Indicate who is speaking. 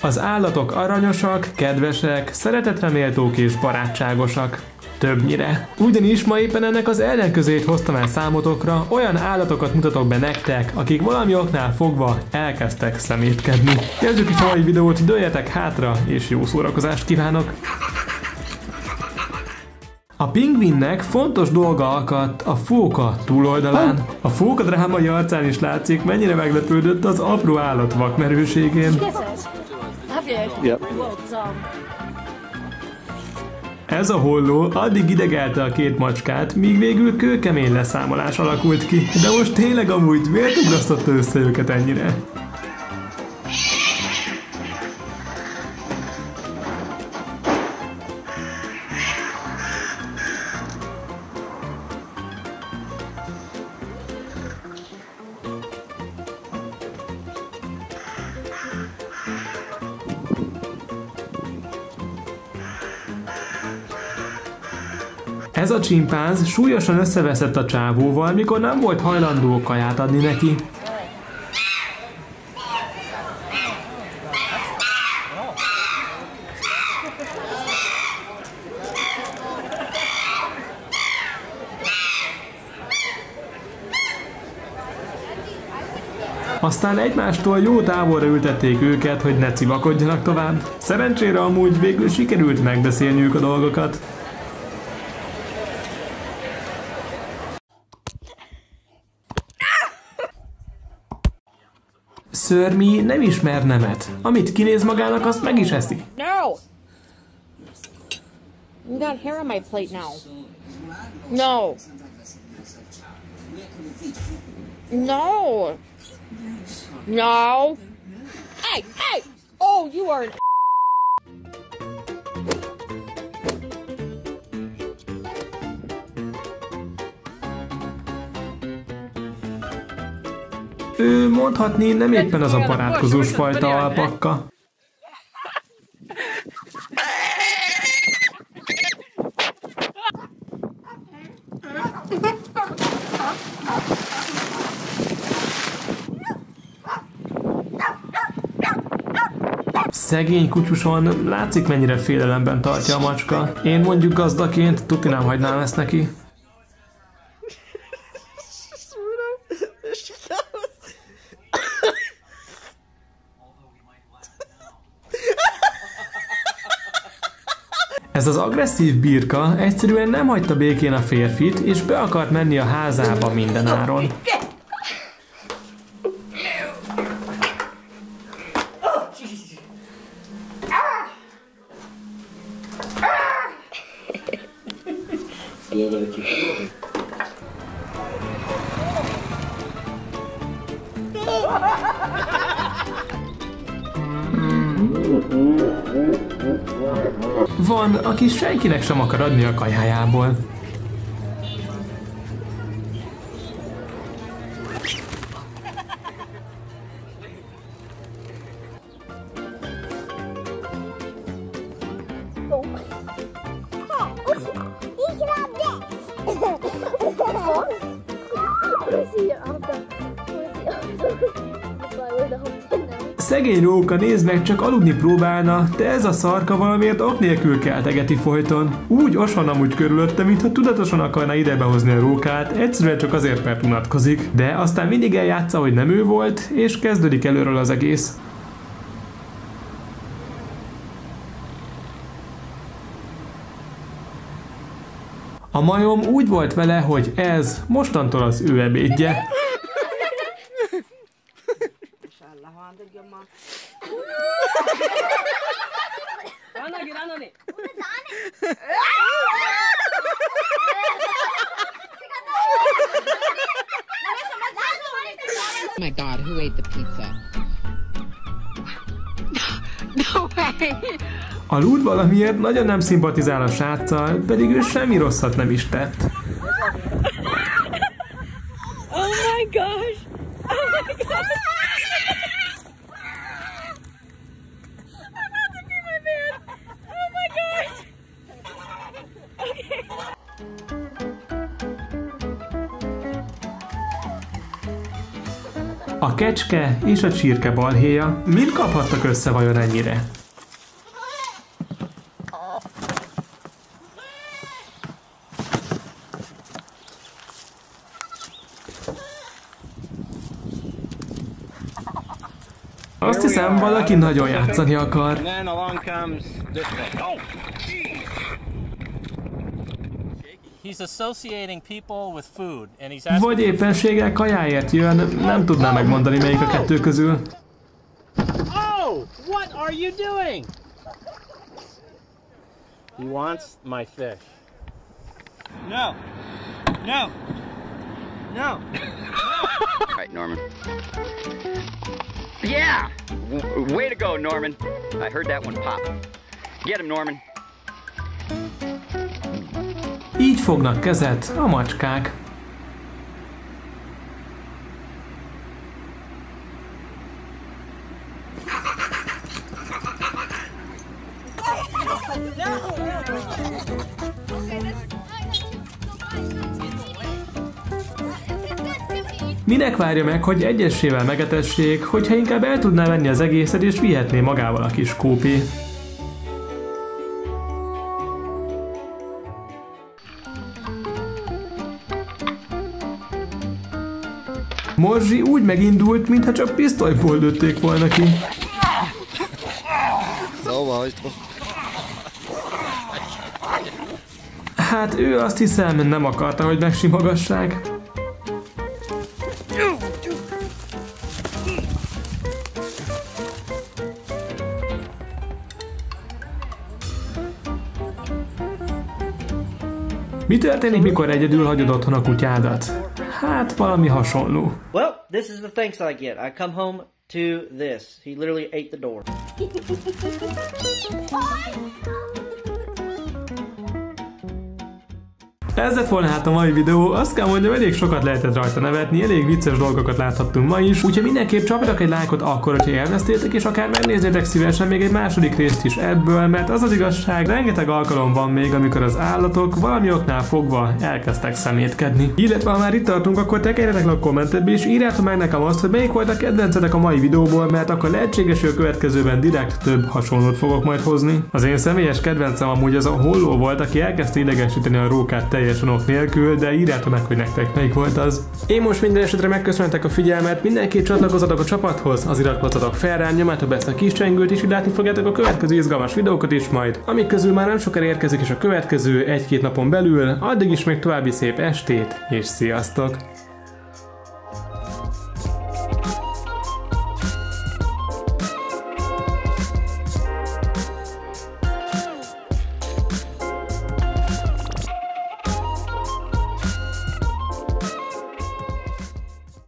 Speaker 1: Az állatok aranyosak, kedvesek, szeretetreméltók és barátságosak. Többnyire. Ugyanis ma éppen ennek az ellenközét hoztam el számotokra, olyan állatokat mutatok be nektek, akik valami oknál fogva elkezdtek szemétkedni. Kezdjük is a mai videót, dőljetek hátra, és jó szórakozást kívánok! A pingvinnek fontos dolga akadt a fóka túloldalán. A fóka drámai arcán is látszik, mennyire meglepődött az apró állat vakmerőségén.
Speaker 2: You?
Speaker 3: Yep.
Speaker 1: Ez a holló addig idegelte a két macskát, míg végül kőkemény leszámolás alakult ki. De most tényleg amúgy miért ugrasztotta össze őket ennyire? Ez a csimpánz súlyosan összeveszett a csávóval, mikor nem volt hajlandó kaját adni neki. Aztán egymástól jó távolra ültették őket, hogy ne civakodjanak tovább. Szerencsére amúgy végül sikerült megbeszélniük a dolgokat. Szörmi nem ismer nemet. Amit kinéz magának, azt meg is eszi.
Speaker 2: No! You got hair on my plate now. No. No. No. Hey, hey! Oh, you are an
Speaker 1: Ő mondhatni nem éppen az a barátkozós fajta alpakka. Szegény kutyuson látszik mennyire félelemben tartja a macska. Én mondjuk gazdaként tuti nem hagynám ezt neki. Ez az agresszív birka egyszerűen nem hagyta békén a férfit, és be akart menni a házába minden áron. Van, aki senkinek sem akar adni a kajájából. Szegény róka, nézd meg, csak aludni próbálna, de ez a szarka valamiért ok nélkül keltegeti folyton. Úgy osan amúgy körülötte, mintha tudatosan akarna ide behozni a rókát, egyszerűen csak azért, mert unatkozik. De aztán mindig eljátsza, hogy nem ő volt, és kezdődik előről az egész. A majom úgy volt vele, hogy ez mostantól az ő ebédje.
Speaker 4: Oh my god, who ate the pizza? no way!
Speaker 1: A lúd valamiért nagyon nem szimpatizál a sráccal, pedig ő semmi rosszat nem is tett.
Speaker 2: Oh my gosh! Oh my gosh!
Speaker 1: A kecske és a csirke balhéja mind kaphattak össze vajon ennyire? Azt hiszem, valaki nagyon játszani akar.
Speaker 5: He's associating people with food, and he's asking.
Speaker 1: Vagy éppenséggel kajáért jön, nem tudná megmondani melyik a oh! kettő közül.
Speaker 3: oh, what are you doing? He wants my fish. No, no, no.
Speaker 6: All right, Norman. Yeah! W- way to go, Norman. I heard that one pop. Get him, Norman.
Speaker 1: Így fognak kezet a macskák. Minek várja meg, hogy egyesével megetessék, hogyha inkább el tudná venni az egészet és vihetné magával a kis kópi. Morzsi úgy megindult, mintha csak pisztolyból lőtték volna ki.
Speaker 7: Drauf.
Speaker 1: Hát ő azt hiszem nem akarta, hogy megsimogassák. Mi történik, mikor egyedül hagyod otthon a kutyádat? Hát valami hasonló.
Speaker 8: Well, this is the thanks I get. I come home to this. He literally ate the door.
Speaker 1: Ez lett volna hát a mai videó, azt kell mondjam, elég sokat lehetett rajta nevetni, elég vicces dolgokat láthattunk ma is, úgyhogy mindenképp csapjatok egy lájkot akkor, hogyha élveztétek, és akár megnézzétek szívesen még egy második részt is ebből, mert az az igazság, rengeteg alkalom van még, amikor az állatok valami oknál fogva elkezdtek szemétkedni. Illetve ha már itt tartunk, akkor tekerjetek a kommentetbe, és írjátok meg nekem azt, hogy melyik volt a kedvencetek a mai videóból, mert akkor lehetséges, hogy a következőben direkt több hasonlót fogok majd hozni. Az én személyes kedvencem amúgy az a holló volt, aki elkezdte idegesíteni a rókát teljesen ok nélkül, de írjátok meg, hogy nektek melyik volt az. Én most minden esetre megköszönhetek a figyelmet, mindenki csatlakozatok a csapathoz, az iratkozzatok fel rám, nyomátok be ezt a kis csengőt, és így látni fogjátok a következő izgalmas videókat is majd, amik közül már nem sokára érkezik is a következő egy-két napon belül, addig is még további szép estét, és sziasztok!